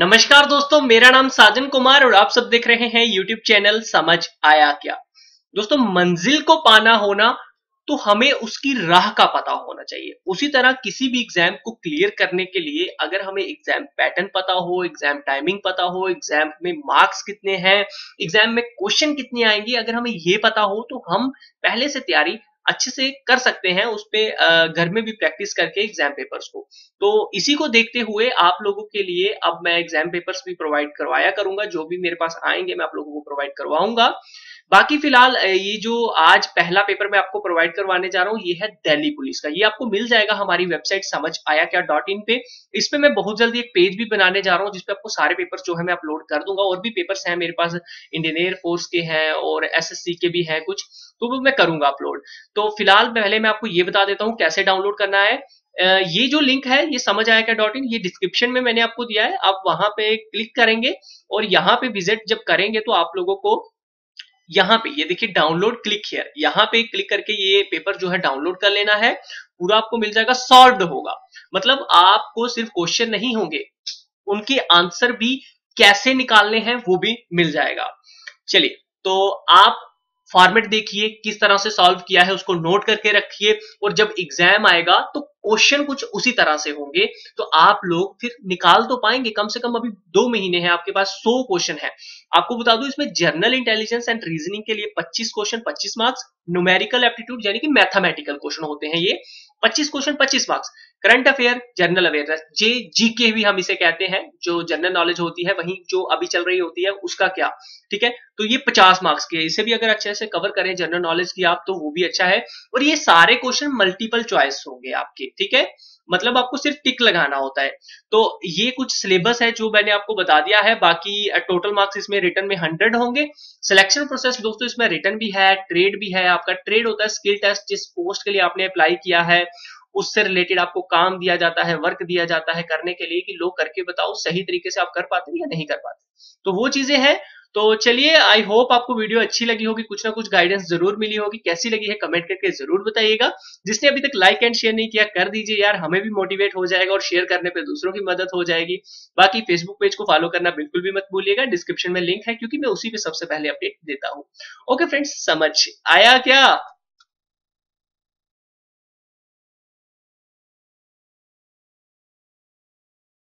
नमस्कार दोस्तों, मेरा नाम साजन कुमार और आप सब देख रहे हैं यूट्यूब चैनल समझ आया क्या। दोस्तों, मंजिल को पाना होना तो हमें उसकी राह का पता होना चाहिए। उसी तरह किसी भी एग्ज़ाम को क्लियर करने के लिए अगर हमें एग्ज़ाम पैटर्न पता हो एग्ज़ाम टाइमिंग पता हो एग्ज़ाम में मार्क्स कितने हैं एग्ज़ाम में क्वेश्चन कितने आएँगे, अगर हमें ये पता हो तो हम पहले से तैयारी अच्छे से कर सकते हैं उस पर घर में भी प्रैक्टिस करके एग्ज़ाम पेपर्स को। तो इसी को देखते हुए आप लोगों के लिए अब मैं एग्ज़ाम पेपर्स भी प्रोवाइड करवाया करूँगा। जो भी मेरे पास आएँगे, मैं आप लोगों को प्रोवाइड करवाऊँगा। बाकी फ़िलहाल ये जो आज पहला पेपर मैं आपको प्रोवाइड करवाने जा रहा हूँ, ये है दिल्ली पुलिस का। ये आपको मिल जाएगा हमारी वेबसाइट समझ आया क्या डॉट इन पे। इस पे मैं बहुत जल्दी एक पेज भी बनाने जा रहा हूँ जिसपे आपको सारे पेपर्स जो है मैं अपलोड कर दूँगा। और भी पेपर्स हैं मेरे पास इंडियन एयरफोर्स के हैं और एसएससी के भी हैं कुछ तो वो मैं करूँगा अपलोड तो फ़िलहाल पहले मैं आपको ये बता देता हूँ कैसे डाउनलोड करना है। ये जो लिंक है, ये समझ आया क्या डॉट इन ये डिस्क्रिप्शन में मैंने आपको दिया है। आप वहाँ पे क्लिक करेंगे और यहाँ पे विज़िट जब करेंगे तो आप लोगों को यहाँ पे, ये देखिए डाउनलोड क्लिक हियर यहाँ पे क्लिक करके ये पेपर जो है डाउनलोड कर लेना है। पूरा आपको मिल जाएगा सॉल्व होगा। मतलब आपको सिर्फ़ क्वेश्चन नहीं होंगे, उनके आंसर भी कैसे निकालने हैं, वो भी मिल जाएगा। चलिए तो आप फॉर्मेट देखिए, किस तरह से सॉल्व किया है, उसको नोट करके रखिए, और जब एग्ज़ाम आएगा तो क्वेश्चन कुछ उसी तरह से होंगे। तो आप लोग फिर निकाल तो पाएँगे, कम से कम अभी दो महीने हैं, आपके पास सौ क्वेश्चन है। आपको बता दूँ, इसमें जनरल इंटेलिजेंस एंड रीजनिंग के लिए 25 क्वेश्चन 25 मार्क्स न्यूमेरिकल एप्टीट्यूड यानी कि मैथमेटिकल क्वेश्चन होते हैं ये। 25 question 25 marks current affair general awareness जे जी के भी हम इसे कहते हैं, जो जनरल नॉलेज होती है, वही जो अभी चल रही होती है, उसका क्या? ठीक है? तो ये 50 मार्क्स के। इसे भी अगर अच्छे से कवर करें जनरल नॉलेज की आप तो वो भी अच्छा है। और ये सारे क्वेश्चन मल्टीपल चॉइस होंगे आपके। ठीक है? मतलब आपको सिर्फ़ टिक लगाना होता है। तो ये कुछ सिलेबस है जो मैंने आपको बता दिया है। बाकी टोटल मार्क्स इसमें रिटर्न में हंड्रेड होंगे। सिलेक्शन प्रोसेस दोस्तों इसमें रिटर्न भी है ट्रेड भी है। आपका ट्रेड होता है स्किल टेस्ट जिस पोस्ट के लिए आपने अप्लाई किया है, उससे रिलेटेड आपको काम दिया जाता है वर्क दिया जाता है करने के लिए कि लोग करके बताओ, सही तरीके से आप कर पाते या नहीं कर पाते। तो वो चीज़ें हैं। तो चलिए आई होप आपको वीडियो अच्छी लगी होगी, कुछ ना कुछ गाइडेंस ज़रूर मिली होगी। कैसी लगी है कमेंट करके ज़रूर बताइएगा। जिसने अभी तक लाइक एंड शेयर नहीं किया, कर दीजिए यार, हमें भी मोटिवेट हो जाएगा और शेयर करने पे दूसरों की मदद हो जाएगी। बाकी फेसबुक पेज को फॉलो करना बिल्कुल भी मत भूलिएगा। डिस्क्रिप्शन में लिंक है, क्योंकि मैं उसी पे सबसे पहले अपडेट देता हूँ। ओके फ्रेंड्स समझ आया क्या?